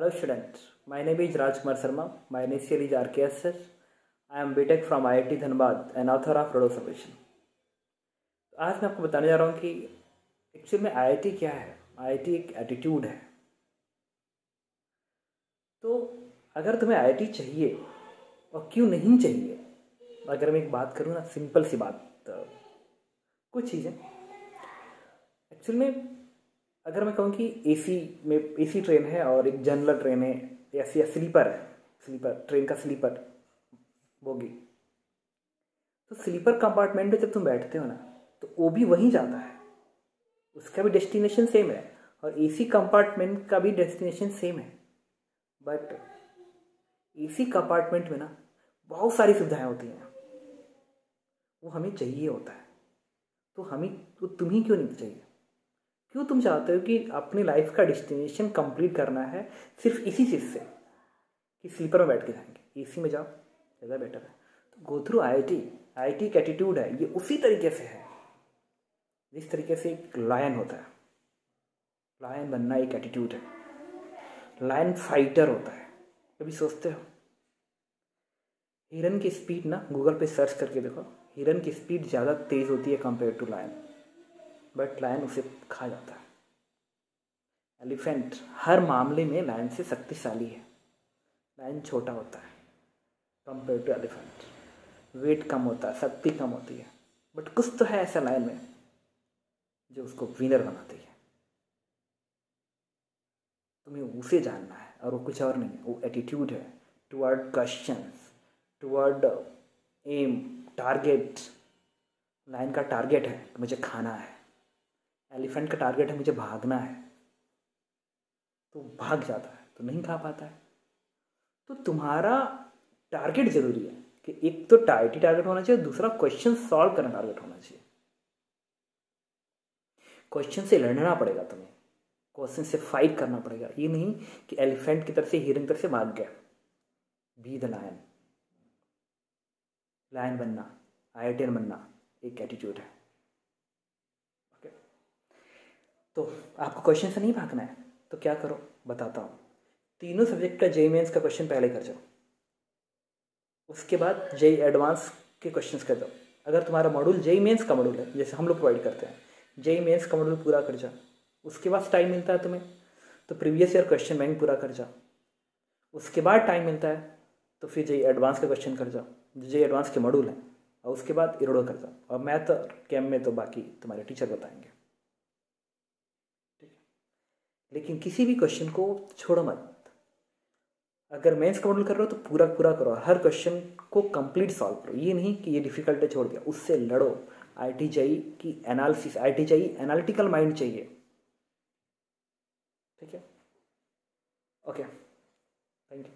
Hello student my name is Rajkumar Sharma my initial is R K S S I am BTech from IIT Dhanbad and author of रोडो सर्वेशन आज मैं आपको बताने जा रहा हूँ कि एक्चुअल में आईआईटी क्या है? आईआईटी एक एटीट्यूड है। तो अगर तुम्हें आईआईटी चाहिए और क्यों नहीं चाहिए? अगर मैं एक बात करूँ ना सिंपल सी बात, कुछ चीज़ें। एक्चुअल में अगर मैं कहूँ कि एसी में एसी ट्रेन है और एक जनरल ट्रेन है, या या स्लीपर है स्लीपर ट्रेन का स्लीपर बोगी। तो स्लीपर कंपार्टमेंट में जब तुम बैठते हो ना तो वो भी वहीं जाता है। उसका भी डेस्टिनेशन सेम है और एसी कंपार्टमेंट का भी डेस्टिनेशन सेम है। बट एसी कंपार्टमेंट में ना, बहुत सारी सुविधाएँ होती हैं। वो हमें चाहिए होता है। तो हमें तो तुम्हें क्यों नहीं चाहिए? क्यों तुम चाहते हो कि अपनी लाइफ का डेस्टिनेशन कंप्लीट करना है सिर्फ़ इसी चीज़ से? कि स्लीपर में बैठ के जाएँगे। एसी में जाओ, ज़्यादा बेटर है। तो go through I I T I T का एटीट्यूड है, ये उसी तरीके से है। जिस तरीके से एक लायन होता है। लायन बनना एक एटीट्यूड है। लायन फाइटर होता है। कभी सोचते हो? हिरन की स्पीड ना गूगल पे सर्च करके देखो। हिरन की स्पीड ज़्यादा तेज़ होती है compare to lion but lion उसे खा जाता है। एलिफेंट हर मामले में लायन से शक्तिशाली है। लायन छोटा होता है कंपेयर टू एलिफेंट वेट कम होता है, शक्ति कम होती है। बट कुछ तो है ऐसा लायन में जो उसको विनर बनाती है। तुम्हें उसे जानना है और वो कुछ और नहीं है, वो एटीट्यूड है। Toward question toward M target line का टारगेट है मुझे खाना है। एलिफेंट का टारगेट है मुझे भागना है। तो भाग जाता है तो नहीं खा पाता है। तो तुम्हारा टारगेट ज़रूरी है कि एक तो टाइटी टारगेट होना चाहिए, दूसरा क्वेश्चन सॉल्व करना टारगेट होना चाहिए। क्वेश्चन से लड़ना पड़ेगा तुम्हें, क्वेश्चन से फाइट करना पड़ेगा। ये नहीं कि एलिफेंट की तरफ़ से, हिरन तरफ़ से भाग गया। बी द लायन लायन बनना आई बनना, एक एटीट्यूड है ओके तो आपको क्वेश्चन से नहीं भागना है। तो क्या करो? बताता हूँ। तीनों सब्जेक्ट का जेई मेन्स का क्वेश्चन पहले कर जाओ। उसके बाद जेई एडवांस के क्वेश्चन कर दो अगर तुम्हारा मॉड्यूल जेई मेन्स का मॉड्यूल है, जैसे हम लोग प्रोवाइड करते हैं जेई मेन्स का मॉड्यूल पूरा कर जाओ। उसके बाद टाइम मिलता है तुम्हें तो प्रीवियस ईयर क्वेश्चन बैंक पूरा कर जाओ। उसके बाद टाइम मिलता है तो फिर जेई एडवांस का क्वेश्चन कर जाओ। जे एडवांस के मॉड्यूल हैं, और उसके बाद इरोडो कर जाओ। और मैथ कैम में तो बाकी तुम्हारे टीचर बताएँगे। लेकिन किसी भी क्वेश्चन को छोड़ो मत। अगर मेंस का मॉडल कर रहे हो तो पूरा पूरा करो। हर क्वेश्चन को कंप्लीट सॉल्व करो। ये नहीं कि ये डिफ़िकल्ट है छोड़ दिया। उससे लड़ो। आई टी चाहिए कि एनालिसिस आई टी चाहिए। एनालिटिकल माइंड चाहिए। ठीक है? Okay thank you